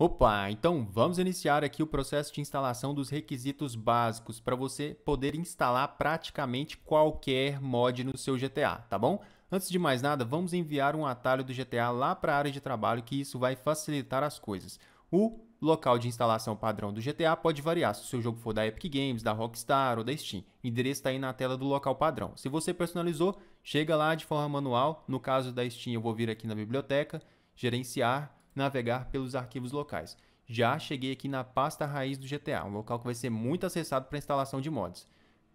Opa, então vamos iniciar aqui o processo de instalação dos requisitos básicos para você poder instalar praticamente qualquer mod no seu GTA, tá bom? Antes de mais nada, vamos enviar um atalho do GTA lá para a área de trabalho que isso vai facilitar as coisas. O local de instalação padrão do GTA pode variar se o seu jogo for da Epic Games, da Rockstar ou da Steam. O endereço está aí na tela do local padrão. Se você personalizou, chega lá de forma manual. No caso da Steam, eu vou vir aqui na biblioteca, gerenciar navegar pelos arquivos locais. Já cheguei aqui na pasta raiz do GTA, um local que vai ser muito acessado para instalação de mods.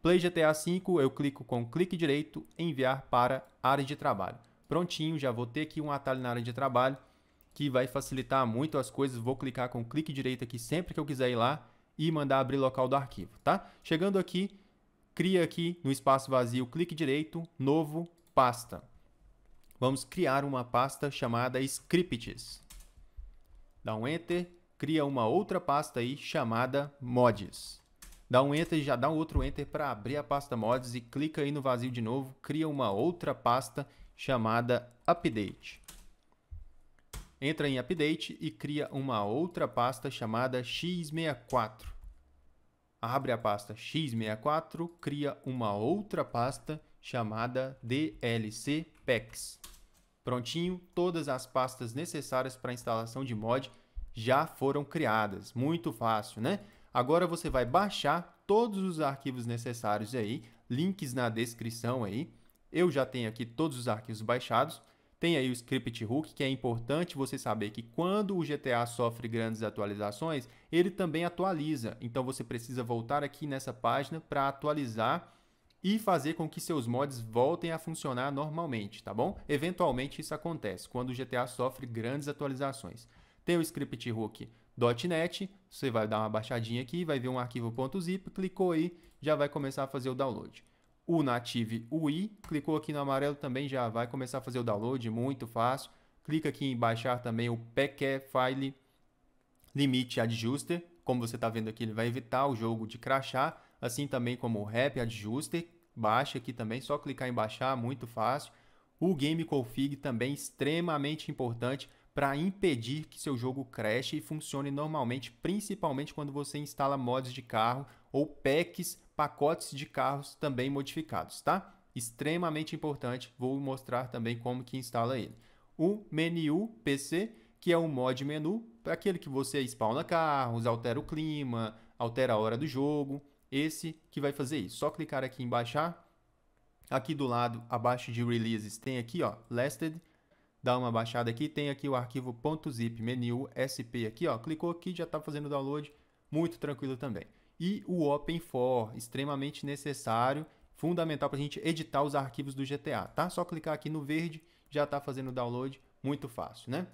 Play GTA V, eu clico com clique direito, enviar para área de trabalho. Prontinho, já vou ter aqui um atalho na área de trabalho que vai facilitar muito as coisas. Vou clicar com clique direito aqui sempre que eu quiser ir lá e mandar abrir local do arquivo, tá? Chegando aqui, cria aqui no espaço vazio, clique direito, novo, pasta. Vamos criar uma pasta chamada scripts dá um Enter, cria uma outra pasta aí chamada Mods. Dá um Enter e já dá um outro Enter para abrir a pasta Mods e clica aí no vazio de novo, cria uma outra pasta chamada Update. Entra em Update e cria uma outra pasta chamada x64. Abre a pasta x64, cria uma outra pasta chamada DLC Packs. Prontinho, todas as pastas necessárias para a instalação de mod já foram criadas. Muito fácil, né? Agora você vai baixar todos os arquivos necessários aí, links na descrição aí. Eu já tenho aqui todos os arquivos baixados. Tem aí o script hook, que é importante você saber que quando o GTA sofre grandes atualizações, ele também atualiza. Então você precisa voltar aqui nessa página para atualizar e fazer com que seus mods voltem a funcionar normalmente, tá bom? Eventualmente isso acontece quando o GTA sofre grandes atualizações. Tem o script hook .NET, você vai dar uma baixadinha aqui, vai ver um arquivo .zip, clicou aí, já vai começar a fazer o download. O Native UI, clicou aqui no amarelo também já vai começar a fazer o download, muito fácil. Clica aqui em baixar também o PK File Limit Adjuster, como você está vendo aqui, ele vai evitar o jogo de crashar, assim também como o Rap Adjuster, baixa aqui também, só clicar em baixar, muito fácil. O Game Config também extremamente importante para impedir que seu jogo crash e funcione normalmente, principalmente quando você instala mods de carro ou packs, pacotes de carros também modificados, tá? Extremamente importante, vou mostrar também como que instala ele. O menu PC, que é um mod menu para aquele que você spawna carros, altera o clima, altera a hora do jogo, esse que vai fazer isso. Só clicar aqui em baixar. Aqui do lado, abaixo de releases, tem aqui, ó, lasted. Dá uma baixada aqui, tem aqui o arquivo .zip, menu SP aqui, ó. Clicou aqui, já está fazendo o download, muito tranquilo também. E o Open4, extremamente necessário, fundamental para a gente editar os arquivos do GTA, tá? Só clicar aqui no verde, já está fazendo o download, muito fácil, né?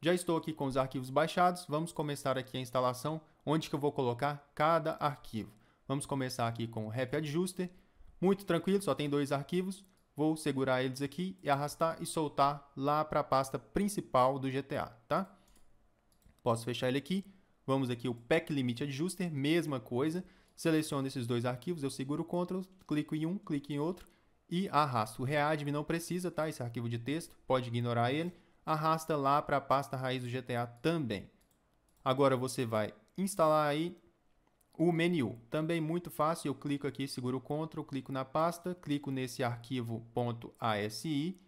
Já estou aqui com os arquivos baixados, vamos começar aqui a instalação, onde que eu vou colocar cada arquivo. Vamos começar aqui com o Rap Adjuster, muito tranquilo, só tem dois arquivos, vou segurar eles aqui e arrastar e soltar lá para a pasta principal do GTA, tá? Posso fechar ele aqui, vamos aqui o Pack Limit Adjuster, mesma coisa, seleciono esses dois arquivos, eu seguro o Ctrl, clico em um, clico em outro e arrasto. O Readme não precisa, tá? Esse arquivo de texto, pode ignorar ele arrasta lá para a pasta raiz do GTA também. Agora você vai instalar aí o menu. Também muito fácil, eu clico aqui, seguro o Ctrl, clico na pasta, clico nesse arquivo .asi,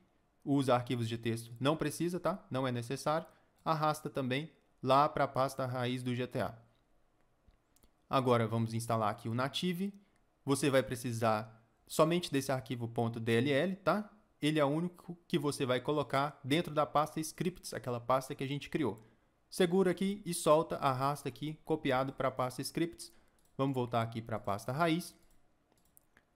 os arquivos de texto não precisa, tá? Não é necessário. Arrasta também lá para a pasta raiz do GTA. Agora vamos instalar aqui o Native. Você vai precisar somente desse arquivo .dll, tá? ele é o único que você vai colocar dentro da pasta scripts, aquela pasta que a gente criou. Segura aqui e solta, arrasta aqui, copiado para a pasta scripts. Vamos voltar aqui para a pasta raiz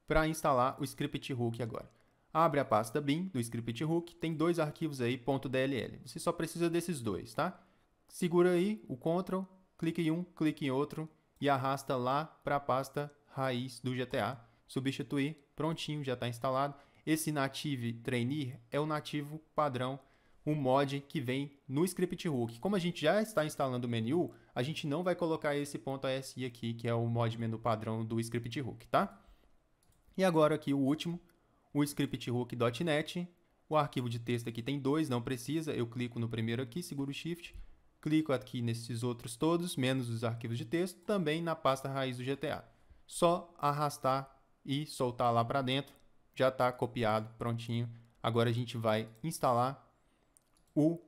para instalar o script hook agora. Abre a pasta bin do script hook, tem dois arquivos aí, .dll. Você só precisa desses dois, tá? Segura aí o Ctrl, clique em um, clique em outro e arrasta lá para a pasta raiz do GTA. Substituir, prontinho, já está instalado. Esse native trainee é o nativo padrão, um mod que vem no script hook. Como a gente já está instalando o menu, a gente não vai colocar esse .asi aqui, que é o mod menu padrão do script hook, tá? E agora aqui o último, o script hook.net. O arquivo de texto aqui tem dois, não precisa. Eu clico no primeiro aqui, seguro o shift, clico aqui nesses outros todos, menos os arquivos de texto, também na pasta raiz do GTA. Só arrastar e soltar lá para dentro, já está copiado, prontinho. Agora a gente vai instalar o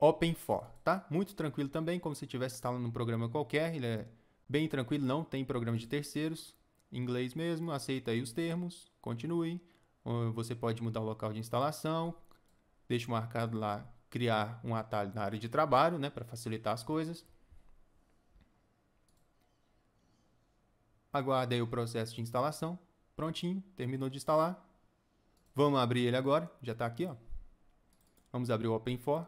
Open4, tá? Muito tranquilo também, como se estivesse instalando um programa qualquer, ele é bem tranquilo, não tem programa de terceiros, inglês mesmo, aceita aí os termos, continue. Você pode mudar o local de instalação, deixa marcado lá criar um atalho na área de trabalho, né, para facilitar as coisas. Aguarde aí o processo de instalação. Prontinho, terminou de instalar. Vamos abrir ele agora, já está aqui, ó. Vamos abrir o Open4.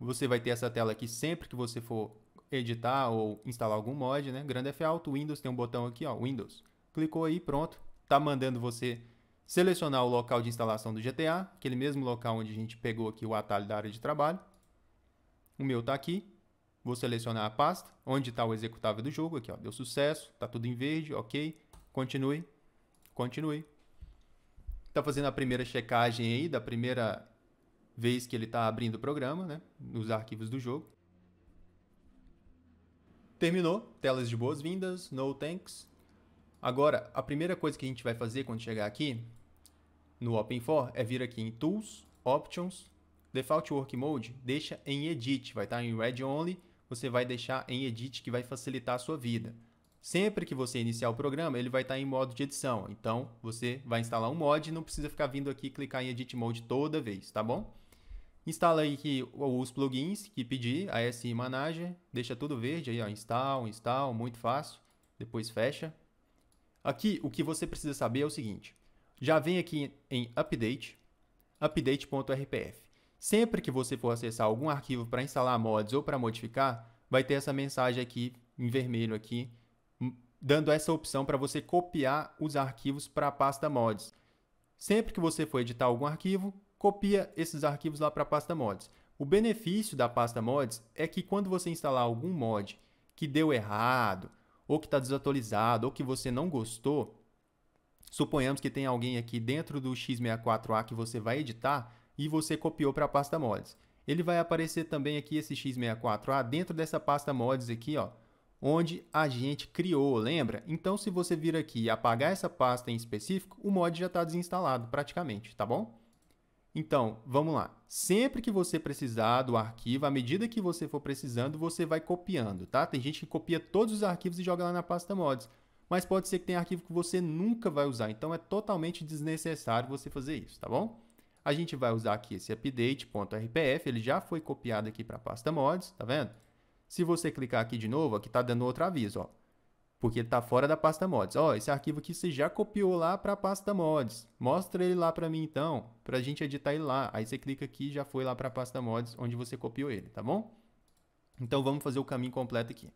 Você vai ter essa tela aqui sempre que você for editar ou instalar algum mod, né? Grande F Auto, Windows, tem um botão aqui, ó, Windows. Clicou aí, pronto. Tá mandando você selecionar o local de instalação do GTA, aquele mesmo local onde a gente pegou aqui o atalho da área de trabalho. O meu está aqui. Vou selecionar a pasta, onde está o executável do jogo, aqui ó, deu sucesso, está tudo em verde, ok. Continue, continue. Está fazendo a primeira checagem aí, da primeira vez que ele está abrindo o programa, né, nos arquivos do jogo. Terminou, telas de boas-vindas, no thanks, Agora, a primeira coisa que a gente vai fazer quando chegar aqui no Open4 é vir aqui em Tools, Options, Default Work Mode, deixa em Edit, vai estar em Read Only, você vai deixar em Edit que vai facilitar a sua vida. Sempre que você iniciar o programa, ele vai estar em modo de edição. Então, você vai instalar um mod e não precisa ficar vindo aqui clicar em Edit Mode toda vez, tá bom? Instala aí aqui os plugins que pedir, a SI Manager, deixa tudo verde aí, ó, install, install, muito fácil. Depois fecha, Aqui, o que você precisa saber é o seguinte. Já vem aqui em Update, update.rpf. Sempre que você for acessar algum arquivo para instalar mods ou para modificar, vai ter essa mensagem aqui em vermelho aqui, dando essa opção para você copiar os arquivos para a pasta mods. Sempre que você for editar algum arquivo, copia esses arquivos lá para a pasta mods. O benefício da pasta mods é que quando você instalar algum mod que deu errado, ou que está desatualizado, ou que você não gostou, suponhamos que tem alguém aqui dentro do x64A que você vai editar e você copiou para a pasta mods. Ele vai aparecer também aqui esse x64A dentro dessa pasta mods aqui, ó, onde a gente criou, lembra? Então, se você vir aqui e apagar essa pasta em específico, o mod já está desinstalado praticamente, tá bom? Então, vamos lá. Sempre que você precisar do arquivo, à medida que você for precisando, você vai copiando, tá? Tem gente que copia todos os arquivos e joga lá na pasta mods. Mas pode ser que tenha arquivo que você nunca vai usar, então é totalmente desnecessário você fazer isso, tá bom? A gente vai usar aqui esse update.rpf, ele já foi copiado aqui para a pasta mods, tá vendo? Se você clicar aqui de novo, aqui está dando outro aviso, ó porque está fora da pasta mods. Ó, oh, esse arquivo aqui você já copiou lá para a pasta mods. Mostra ele lá para mim então, para a gente editar ele lá. Aí você clica aqui e já foi lá para a pasta mods onde você copiou ele, tá bom? Então vamos fazer o caminho completo aqui.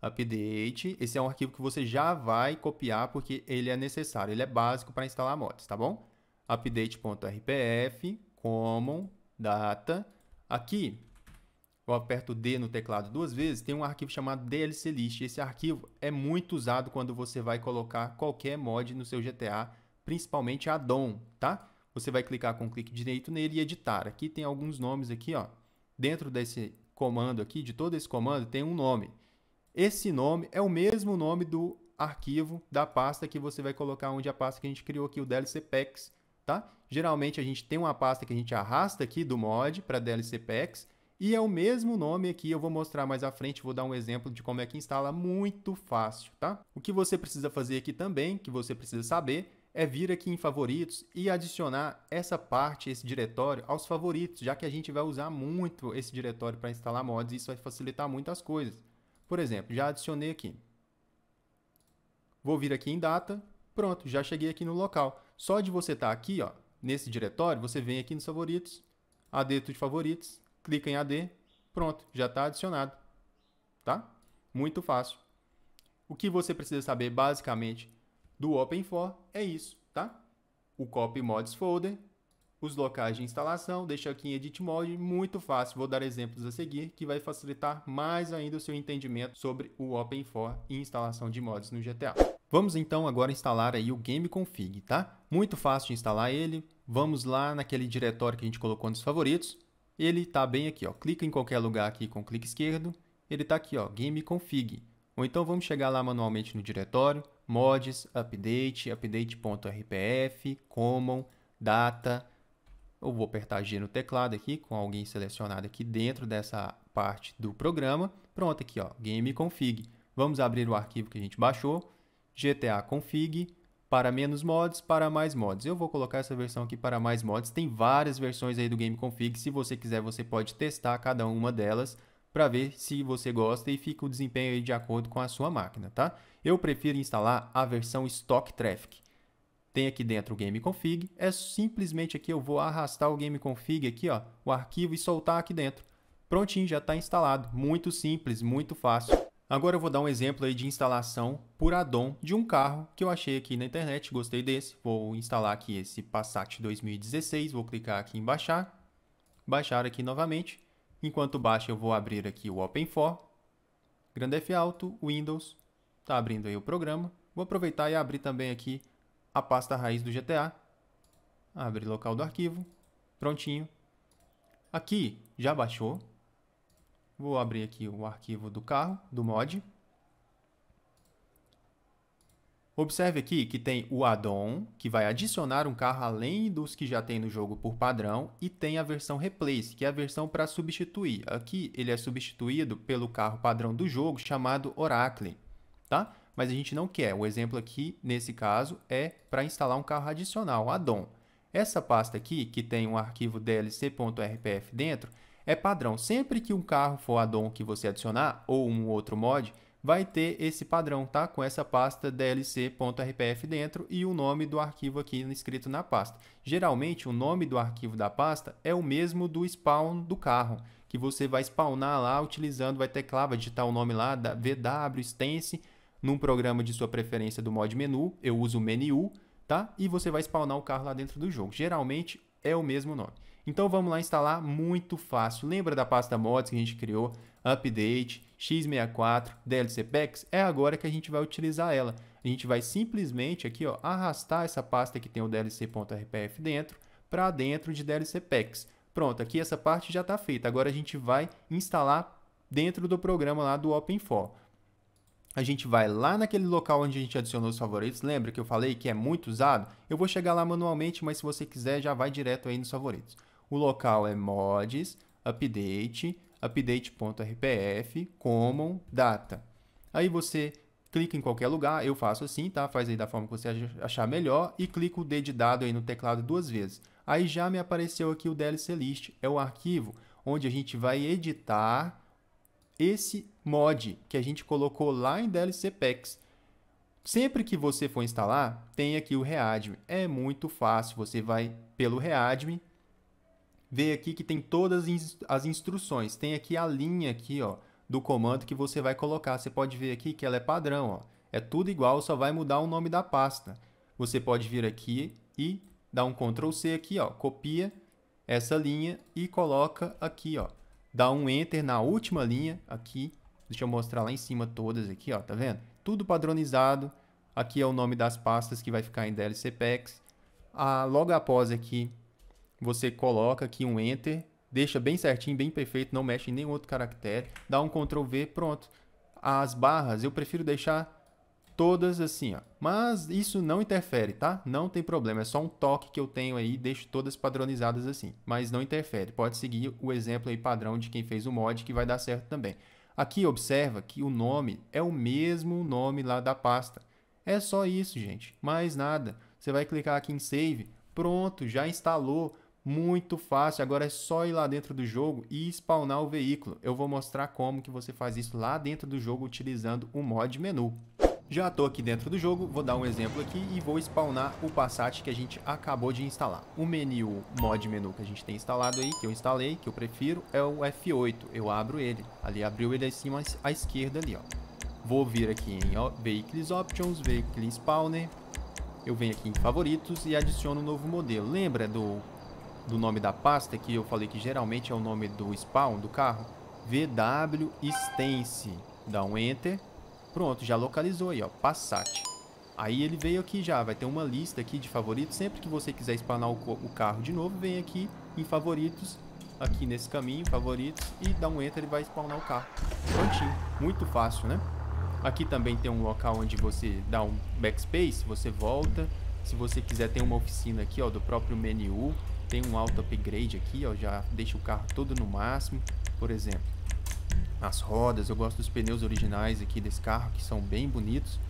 Update, esse é um arquivo que você já vai copiar porque ele é necessário, ele é básico para instalar mods, tá bom? Update.rpf, common, data. Aqui eu aperto D no teclado duas vezes, tem um arquivo chamado DLC list. Esse arquivo é muito usado quando você vai colocar qualquer mod no seu GTA, principalmente addon, tá? Você vai clicar com um clique direito nele e editar. Aqui tem alguns nomes aqui, ó. Dentro desse comando aqui, de todo esse comando, tem um nome. Esse nome é o mesmo nome do arquivo da pasta que você vai colocar onde a pasta que a gente criou aqui, o DLC Packs, tá? Geralmente a gente tem uma pasta que a gente arrasta aqui do mod para DLC Packs e é o mesmo nome aqui, eu vou mostrar mais à frente, vou dar um exemplo de como é que instala muito fácil, tá? O que você precisa fazer aqui também, que você precisa saber, é vir aqui em favoritos e adicionar essa parte, esse diretório, aos favoritos, já que a gente vai usar muito esse diretório para instalar mods e isso vai facilitar muitas coisas. Por exemplo, já adicionei aqui. Vou vir aqui em data, pronto, já cheguei aqui no local. Só de você estar tá aqui, ó, nesse diretório, você vem aqui nos favoritos, add de favoritos, clica em AD, pronto, já está adicionado. Tá? Muito fácil. O que você precisa saber basicamente do Open4 é isso, tá? O Copy Mods Folder, os locais de instalação, deixa aqui em Edit Mode, muito fácil. Vou dar exemplos a seguir que vai facilitar mais ainda o seu entendimento sobre o Open4 e instalação de mods no GTA. Vamos então agora instalar aí o Game Config, tá? Muito fácil de instalar ele. Vamos lá naquele diretório que a gente colocou nos favoritos ele está bem aqui, ó. Clica em qualquer lugar aqui com clique esquerdo, ele está aqui, ó, Game Config. Ou então vamos chegar lá manualmente no diretório, mods, update, update.rpf, common, data. Eu vou apertar G no teclado aqui, com alguém selecionado aqui dentro dessa parte do programa. Pronto, aqui, ó, game config. Vamos abrir o arquivo que a gente baixou, gta config, para menos mods, para mais mods. Eu vou colocar essa versão aqui para mais mods. Tem várias versões aí do game config. Se você quiser, você pode testar cada uma delas para ver se você gosta e fica o desempenho aí de acordo com a sua máquina, tá? Eu prefiro instalar a versão Stock Traffic. Tem aqui dentro o Game Config, é simplesmente aqui eu vou arrastar o Game Config aqui, ó, o arquivo e soltar aqui dentro. Prontinho, já está instalado. Muito simples, muito fácil. Agora eu vou dar um exemplo aí de instalação por addon de um carro que eu achei aqui na internet, gostei desse. Vou instalar aqui esse Passat 2016, vou clicar aqui em baixar, baixar aqui novamente. Enquanto baixa, eu vou abrir aqui o Open4, Grande F Alto, Windows, está abrindo aí o programa. Vou aproveitar e abrir também aqui a pasta raiz do GTA. Abre local do arquivo, prontinho. Aqui já baixou. Vou abrir aqui o arquivo do carro, do mod. Observe aqui que tem o add-on, que vai adicionar um carro além dos que já tem no jogo por padrão, e tem a versão Replace, que é a versão para substituir. Aqui ele é substituído pelo carro padrão do jogo chamado Oracle, tá? Mas a gente não quer. O exemplo aqui, nesse caso, é para instalar um carro adicional, add-on. Essa pasta aqui, que tem um arquivo dlc.rpf dentro, é padrão. Sempre que um carro for add-on que você adicionar, ou um outro mod, vai ter esse padrão, tá? Com essa pasta dlc.rpf dentro e o nome do arquivo aqui escrito na pasta. Geralmente, o nome do arquivo da pasta é o mesmo do spawn do carro, que você vai spawnar lá utilizando, vai teclar, vai digitar o nome lá, da VW Stance, num programa de sua preferência do mod menu, eu uso o menu, tá? E você vai spawnar o carro lá dentro do jogo. Geralmente, é o mesmo nome. Então vamos lá instalar, muito fácil. Lembra da pasta mods que a gente criou? Update, x64, DLC Packs? É agora que a gente vai utilizar ela. A gente vai simplesmente aqui ó, arrastar essa pasta que tem o dlc.rpf dentro para dentro de DLC Packs. Pronto, aqui essa parte já está feita. Agora a gente vai instalar dentro do programa lá do Open4 a gente vai lá naquele local onde a gente adicionou os favoritos. Lembra que eu falei que é muito usado? Eu vou chegar lá manualmente, mas se você quiser, já vai direto aí nos favoritos. O local é mods, update, update.rpf, common, data. Aí você clica em qualquer lugar, eu faço assim, tá? Faz aí da forma que você achar melhor e clica o D de dado aí no teclado duas vezes. Aí já me apareceu aqui o DLC list, é o arquivo onde a gente vai editar esse mod que a gente colocou lá em DLC Packs. Sempre que você for instalar, tem aqui o readme. É muito fácil, você vai pelo readme, vê aqui que tem todas as instruções. Tem aqui a linha aqui, ó, do comando que você vai colocar. Você pode ver aqui que ela é padrão, ó. É tudo igual, só vai mudar o nome da pasta. Você pode vir aqui e dar um Ctrl C aqui, ó, copia essa linha e coloca aqui, ó, dá um Enter na última linha aqui. Deixa eu mostrar lá em cima todas aqui, ó, tá vendo? Tudo padronizado. Aqui é o nome das pastas que vai ficar em DLC Packs. Ah, logo após aqui, você coloca aqui um Enter, deixa bem certinho, bem perfeito, não mexe em nenhum outro caractere, dá um Ctrl V, pronto. As barras eu prefiro deixar todas assim, ó. Mas isso não interfere, tá? Não tem problema, é só um toque que eu tenho aí, deixo todas padronizadas assim, mas não interfere. Pode seguir o exemplo aí padrão de quem fez o mod que vai dar certo também. Aqui observa que o nome é o mesmo nome lá da pasta. É só isso, gente, mais nada. Você vai clicar aqui em Save, pronto, já instalou. Muito fácil, agora é só ir lá dentro do jogo e spawnar o veículo. Eu vou mostrar como que você faz isso lá dentro do jogo utilizando o mod menu. Já estou aqui dentro do jogo, vou dar um exemplo aqui e vou spawnar o Passat que a gente acabou de instalar. O menu, mod menu que a gente tem instalado aí, que eu instalei, que eu prefiro, é o F8. Eu abro ele, ali abriu ele acima à esquerda ali, ó. Vou vir aqui em Vehicles Options, Vehicle Spawner. Eu venho aqui em Favoritos e adiciono um novo modelo. Lembra do, do nome da pasta que eu falei que geralmente é o nome do spawn do carro? VW Stance. Dá um Enter Pronto, já localizou aí, ó, Passat. Aí ele veio aqui já, vai ter uma lista aqui de favoritos. Sempre que você quiser spawnar o, o carro de novo, vem aqui em favoritos aqui nesse caminho, favoritos, e dá um enter e vai spawnar o carro. Prontinho, muito fácil, né? Aqui também tem um local onde você dá um backspace, você volta. Se você quiser, tem uma oficina aqui, ó, do próprio menu. Tem um auto upgrade aqui, ó, já deixa o carro todo no máximo. Por exemplo, as rodas, eu gosto dos pneus originais aqui desse carro, que são bem bonitos.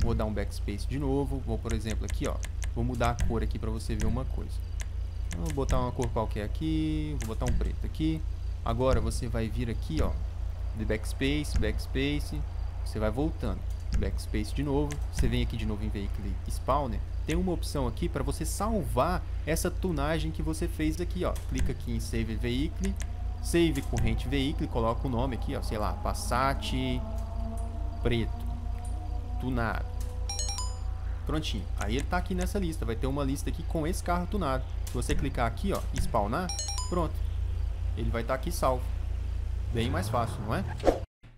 Vou dar um backspace de novo. Vou, por exemplo, aqui, ó. Vou mudar a cor aqui para você ver uma coisa. Vou botar uma cor qualquer aqui. Vou botar um preto aqui. Agora você vai vir aqui, ó. De backspace, backspace. Você vai voltando. Backspace de novo. Você vem aqui de novo em Vehicle Spawner. Tem uma opção aqui para você salvar essa tunagem que você fez aqui, ó. Clica aqui em Save Vehicle. Save corrente veículo, coloca o nome aqui, ó, sei lá, Passat preto tunado. Prontinho. Aí ele tá aqui nessa lista. Vai ter uma lista aqui com esse carro tunado. Se você clicar aqui, ó, spawnar, pronto. Ele vai estar tá aqui salvo. Bem mais fácil, não é?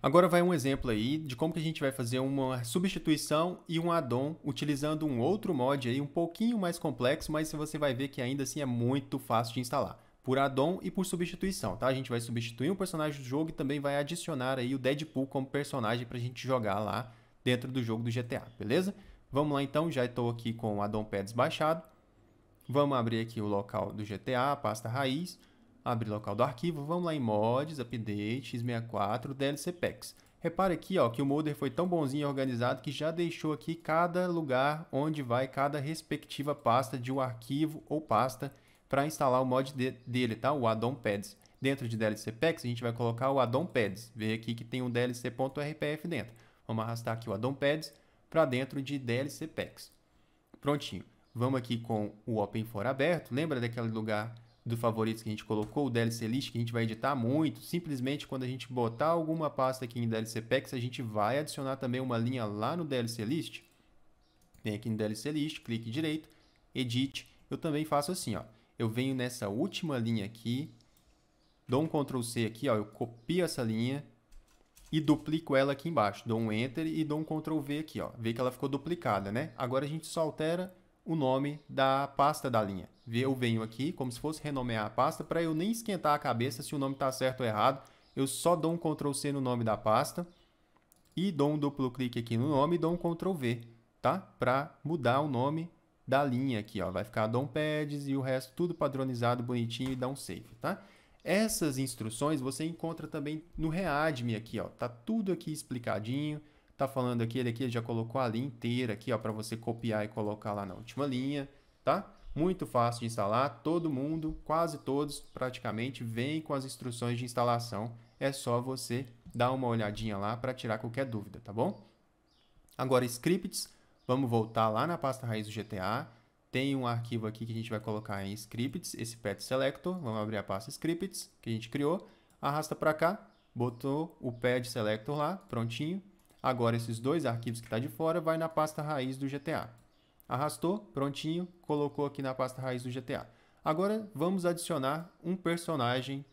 Agora vai um exemplo aí de como que a gente vai fazer uma substituição e um addon utilizando um outro mod aí um pouquinho mais complexo, mas você vai ver que ainda assim é muito fácil de instalar. Por addon e por substituição, tá? A gente vai substituir um personagem do jogo e também vai adicionar aí o Deadpool como personagem para a gente jogar lá dentro do jogo do GTA, beleza? Vamos lá então, já estou aqui com o Addon Pads baixado. Vamos abrir aqui o local do GTA, pasta raiz, abrir local do arquivo, vamos lá em mods, update, x64, DLC packs. Repare aqui ó, que o modder foi tão bonzinho e organizado que já deixou aqui cada lugar onde vai cada respectiva pasta de um arquivo ou pasta para instalar o mod de, dele, tá? o Addon Pads. Dentro de DLC Packs, a gente vai colocar o Addon Pads. Vê aqui que tem um DLC.rpf dentro. Vamos arrastar aqui o Addon Pads para dentro de DLC Packs. Prontinho. Vamos aqui com o Open for aberto. Lembra daquele lugar do favoritos que a gente colocou, o DLC List, que a gente vai editar muito. Simplesmente quando a gente botar alguma pasta aqui em DLC Packs, a gente vai adicionar também uma linha lá no DLC List. Vem aqui no DLC List, clique direito, Edit. Eu também faço assim, ó. Eu venho nessa última linha aqui, dou um Ctrl C aqui, ó, eu copio essa linha, e duplico ela aqui embaixo. Dou um Enter e dou um Ctrl V aqui, ó. Vê que ela ficou duplicada, né? Agora a gente só altera o nome da pasta da linha. Eu venho aqui, como se fosse renomear a pasta, para eu nem esquentar a cabeça se o nome está certo ou errado. Eu só dou um Ctrl C no nome da pasta e dou um duplo clique aqui no nome e dou um Ctrl V, tá? Para mudar o nome da linha aqui, ó. Vai ficar DOM Pads e o resto tudo padronizado, bonitinho e dá um save, tá? Essas instruções você encontra também no Readme aqui, ó. Tá tudo aqui explicadinho. Tá falando aqui, ele aqui ele já colocou a linha inteira aqui, ó, para você copiar e colocar lá na última linha, tá? Muito fácil de instalar, todo mundo, quase todos praticamente, vem com as instruções de instalação. É só você dar uma olhadinha lá para tirar qualquer dúvida, tá bom? Agora, scripts, vamos voltar lá na pasta raiz do GTA tem um arquivo aqui que a gente vai colocar em scripts, esse pet selector, vamos abrir a pasta scripts que a gente criou, arrasta para cá, botou o pad selector lá, prontinho. Agora esses dois arquivos que está de fora vai na pasta raiz do GTA. Arrastou, prontinho, colocou aqui na pasta raiz do GTA. Agora vamos adicionar um personagem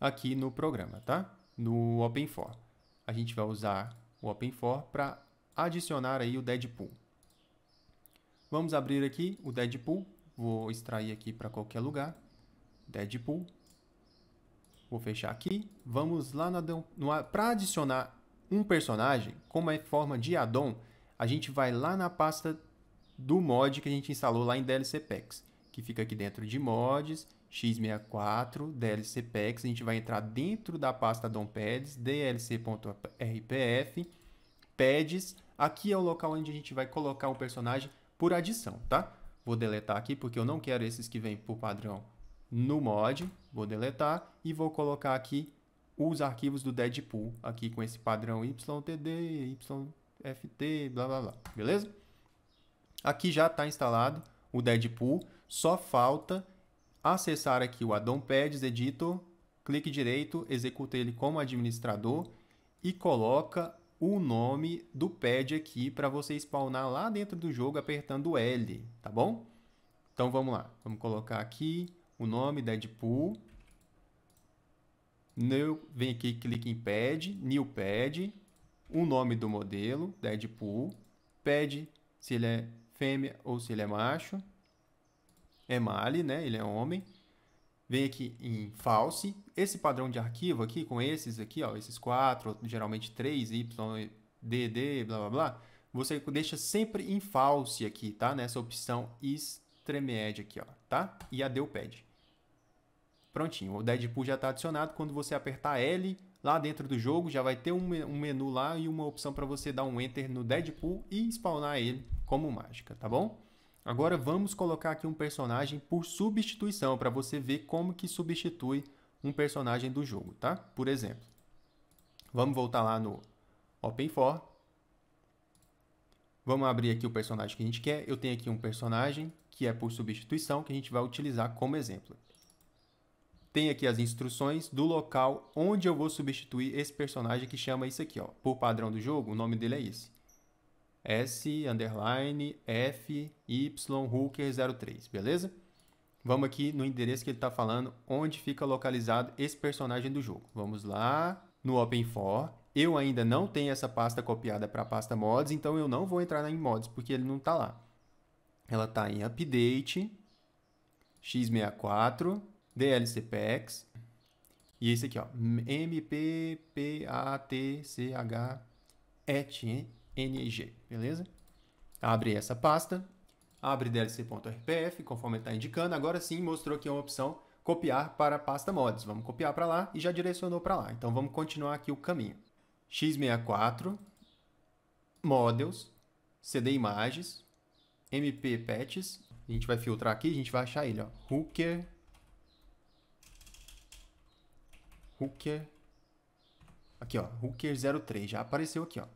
aqui no programa, tá? No Open4. A gente vai usar o Open4 para adicionar aí o Deadpool. Vamos abrir aqui o Deadpool. Vou extrair aqui para qualquer lugar. Deadpool. Vou fechar aqui. Vamos lá para adicionar um personagem, como é forma de addon, a gente vai lá na pasta do mod que a gente instalou lá em DLC Packs, que fica aqui dentro de mods, x64, DLC Packs, a gente vai entrar dentro da pasta DOMPads, dlc.rpf, pads, aqui é o local onde a gente vai colocar um personagem por adição, tá? Vou deletar aqui porque eu não quero esses que vêm por padrão no mod. Vou deletar e vou colocar aqui os arquivos do Deadpool aqui com esse padrão YTD, YFT, blá blá blá, beleza? Aqui já está instalado o Deadpool, só falta acessar aqui o Addon Pads Editor, clique direito, executa ele como administrador e coloca o nome do pad aqui para você spawnar lá dentro do jogo apertando L, tá bom? Então vamos lá, vamos colocar aqui o nome Deadpool. New, vem aqui, clique em pad, new pad, o nome do modelo, Deadpool, pad, se ele é fêmea ou se ele é macho, é male, né? Ele é homem. vem aqui em false. Esse padrão de arquivo aqui, com esses aqui, ó, esses quatro, geralmente três, y, dd, blá, blá, blá, você deixa sempre em false aqui, tá? Nessa opção extremed aqui, ó, tá? E a pad. Prontinho, o Deadpool já está adicionado. Quando você apertar L lá dentro do jogo, já vai ter um menu lá e uma opção para você dar um Enter no Deadpool e spawnar ele como mágica, tá bom? Agora vamos colocar aqui um personagem por substituição, para você ver como que substitui um personagem do jogo, tá? Por exemplo, vamos voltar lá no Open4. Vamos abrir aqui o personagem que a gente quer. Eu tenho aqui um personagem que é por substituição, que a gente vai utilizar como exemplo. Tem aqui as instruções do local onde eu vou substituir esse personagem que chama isso aqui, ó. Por padrão do jogo, o nome dele é esse. S underline F Y Hooker 03, beleza? Vamos aqui no endereço que ele está falando, onde fica localizado esse personagem do jogo. Vamos lá no Open4. Eu ainda não tenho essa pasta copiada para a pasta mods, então eu não vou entrar em mods, porque ele não está lá. Ela está em update, x64, DLC packs, e esse aqui, ó, mppatch, beleza? Abre essa pasta, abre dlc.rpf, conforme está indicando. Agora sim mostrou aqui uma opção copiar para a pasta mods. Vamos copiar para lá e já direcionou para lá. Então vamos continuar aqui o caminho. x64, models, cd imagens, mp patches. A gente vai filtrar aqui, a gente vai achar ele, ó. Hooker Hooker aqui, ó, Hooker 03, já apareceu aqui, ó.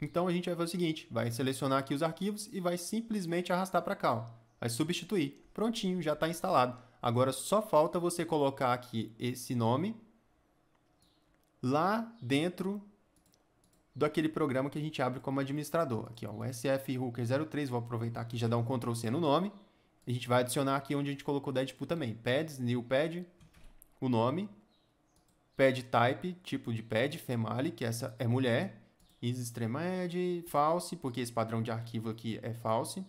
Então a gente vai fazer o seguinte, vai selecionar aqui os arquivos e vai simplesmente arrastar para cá, ó. vai substituir. Prontinho, já está instalado. Agora só falta você colocar aqui esse nome lá dentro daquele programa que a gente abre como administrador. Aqui, ó, o SF Hooker 03, vou aproveitar aqui e já dar um Ctrl C no nome. A gente vai adicionar aqui onde a gente colocou o Deadpool também. Pads, new pad, o nome. Pad type, tipo de pad, female, que essa é mulher is extremad, false, porque esse padrão de arquivo aqui é false.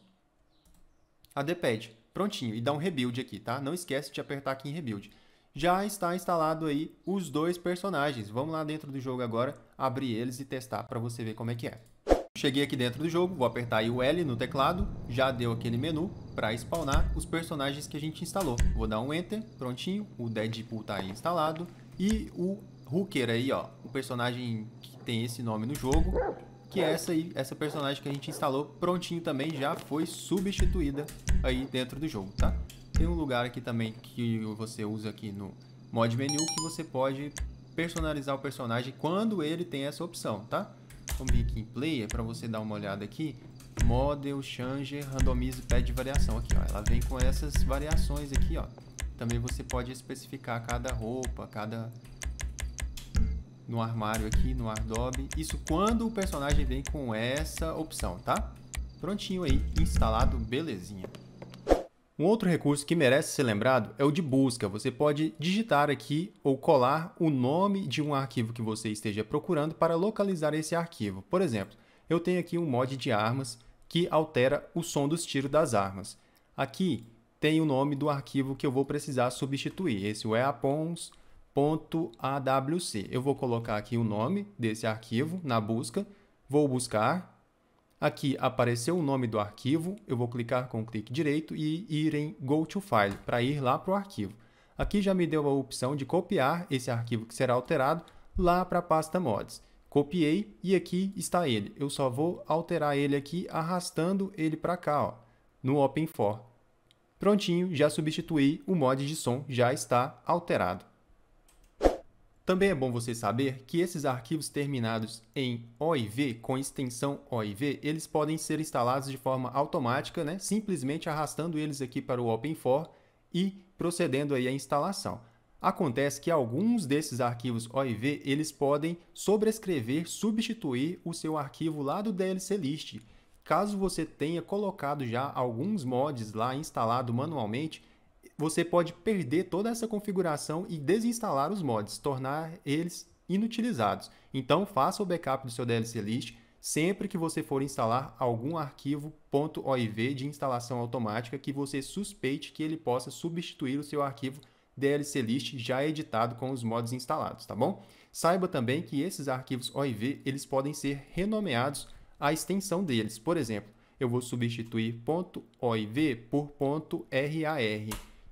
ADPad, prontinho, e dá um rebuild aqui, tá? Não esquece de apertar aqui em rebuild. Já está instalado aí os dois personagens. Vamos lá dentro do jogo agora, abrir eles e testar para você ver como é que é. Cheguei aqui dentro do jogo, vou apertar aí o L no teclado, já deu aquele menu para spawnar os personagens que a gente instalou. Vou dar um Enter, prontinho, o Deadpool está aí instalado e o Hooker aí, ó, o personagem que tem esse nome no jogo, que é essa aí, essa personagem que a gente instalou prontinho também, já foi substituída aí dentro do jogo, tá? Tem um lugar aqui também que você usa aqui no mod menu que você pode personalizar o personagem quando ele tem essa opção, tá? Vamos vir aqui em player para você dar uma olhada aqui. Model, change, randomize, pede variação aqui, ó. Ela vem com essas variações aqui, ó. Também você pode especificar cada roupa, cada no armário aqui, no Adobe. Isso quando o personagem vem com essa opção, tá? Prontinho aí, instalado, belezinha. Um outro recurso que merece ser lembrado é o de busca. Você pode digitar aqui ou colar o nome de um arquivo que você esteja procurando para localizar esse arquivo. Por exemplo, eu tenho aqui um mod de armas que altera o som dos tiros das armas. Aqui tem o nome do arquivo que eu vou precisar substituir. Esse é weapons .awc. Eu vou colocar aqui o nome desse arquivo na busca, vou buscar. Aqui apareceu o nome do arquivo, eu vou clicar com o clique direito e ir em Go to File para ir lá para o arquivo. Aqui já me deu a opção de copiar esse arquivo que será alterado lá para a pasta mods. Copiei e aqui está ele. Eu só vou alterar ele aqui arrastando ele para cá, ó, no Open4. Prontinho, já substituí, o mod de som já está alterado. Também é bom você saber que esses arquivos terminados em OIV, com extensão OIV, eles podem ser instalados de forma automática, né? simplesmente arrastando eles aqui para o Open4 e procedendo aí à instalação. Acontece que alguns desses arquivos OIV, eles podem sobrescrever, substituir o seu arquivo lá do DLC List. Caso você tenha colocado já alguns mods lá instalado manualmente, você pode perder toda essa configuração e desinstalar os mods, tornar eles inutilizados. Então, faça o backup do seu DLC list sempre que você for instalar algum arquivo .oiv de instalação automática que você suspeite que ele possa substituir o seu arquivo DLC list já editado com os mods instalados, tá bom? Saiba também que esses arquivos OIV eles podem ser renomeados à extensão deles. Por exemplo, eu vou substituir .oiv por .rar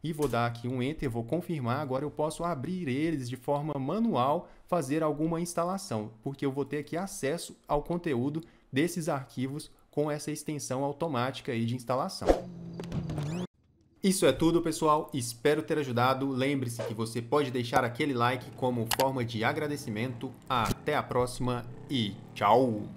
e vou dar aqui um Enter, vou confirmar. Agora eu posso abrir eles de forma manual, fazer alguma instalação, porque eu vou ter aqui acesso ao conteúdo desses arquivos com essa extensão automática aí de instalação. Isso é tudo, pessoal. Espero ter ajudado. Lembre-se que você pode deixar aquele like como forma de agradecimento. Até a próxima e tchau!